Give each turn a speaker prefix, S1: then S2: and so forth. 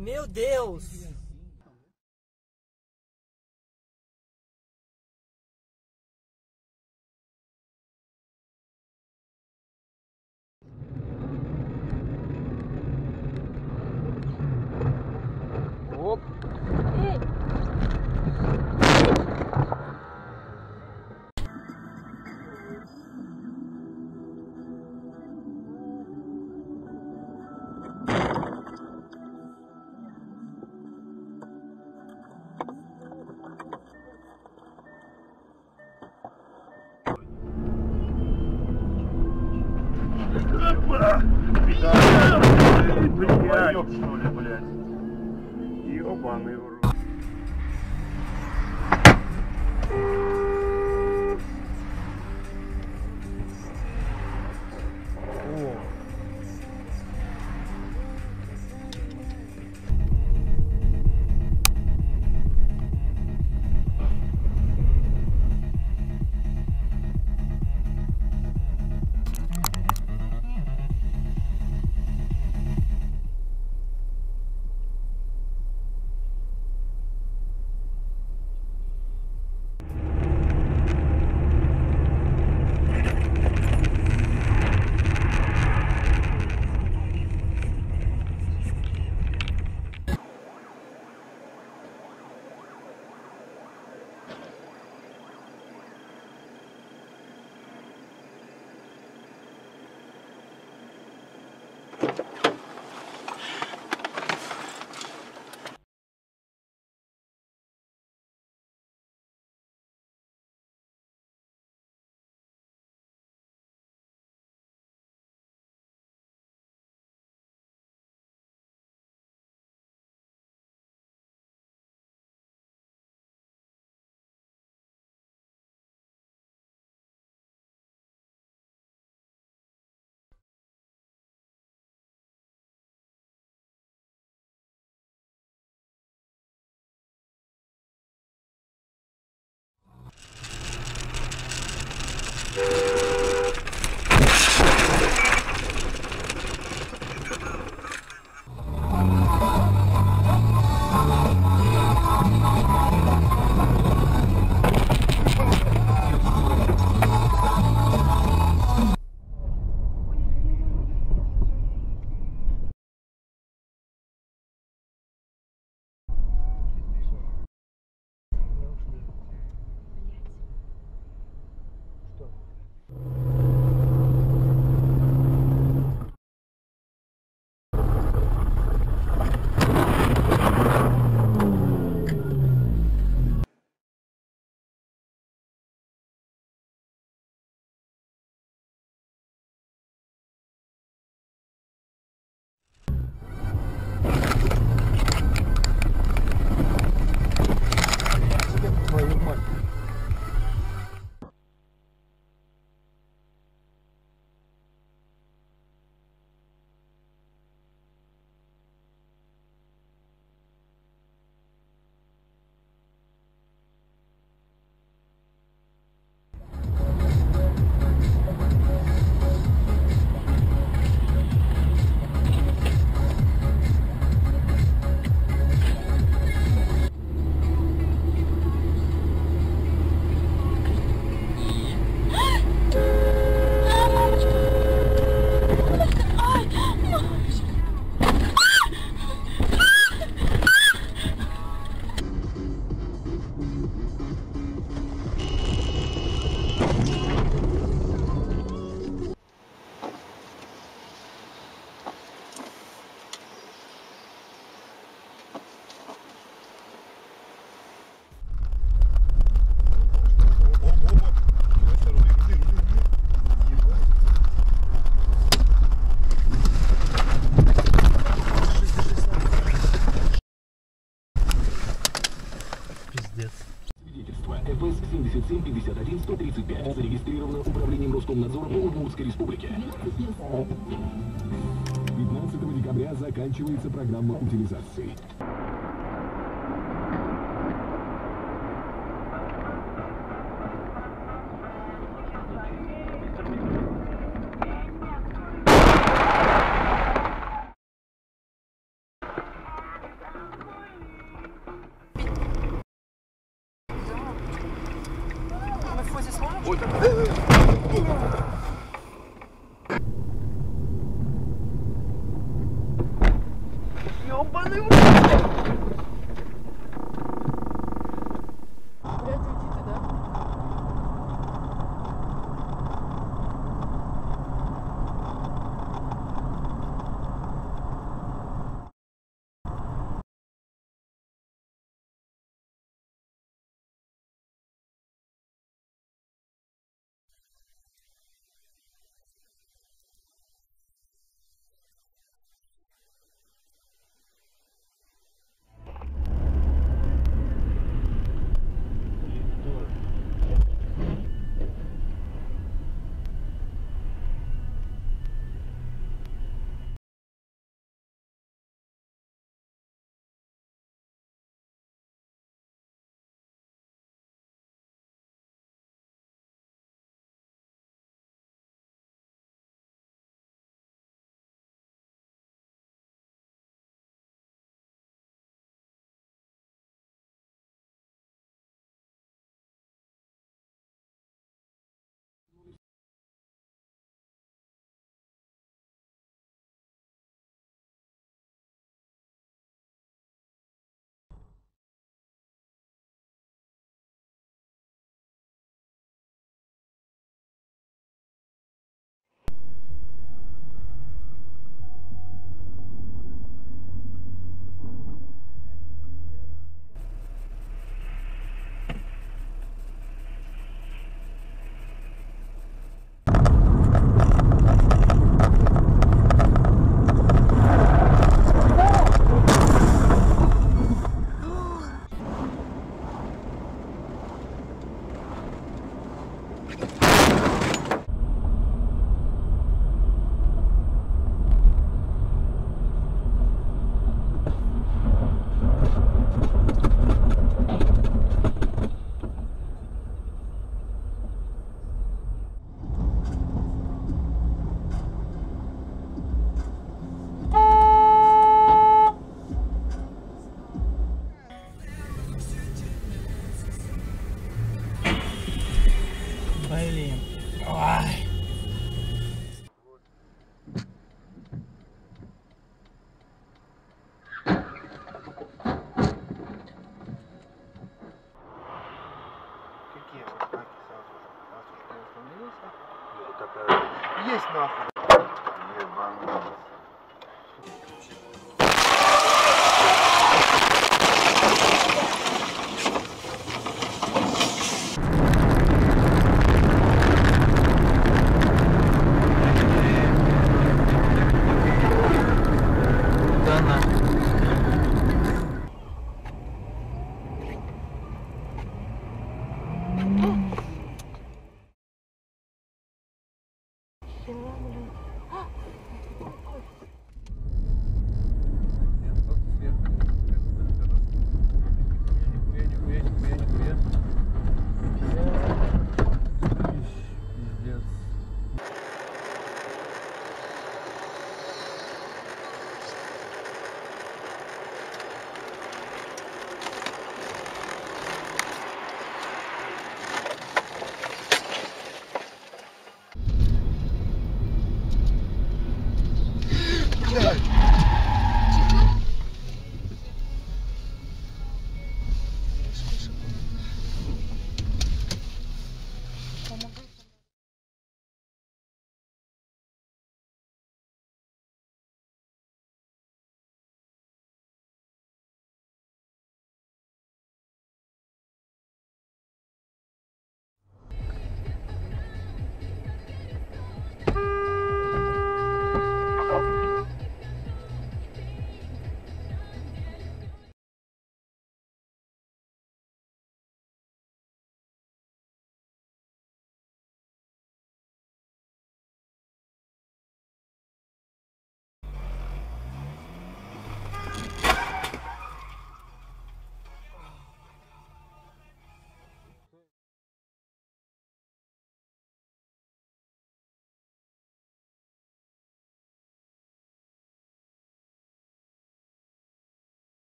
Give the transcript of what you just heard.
S1: Meu Deus!
S2: Блядь, что ли, блядь. Ёбаный
S3: Управлением Роскомнадзора по Удмуртской Республике. 15 декабря заканчивается программа утилизации.
S1: Ёбаный в нахуй.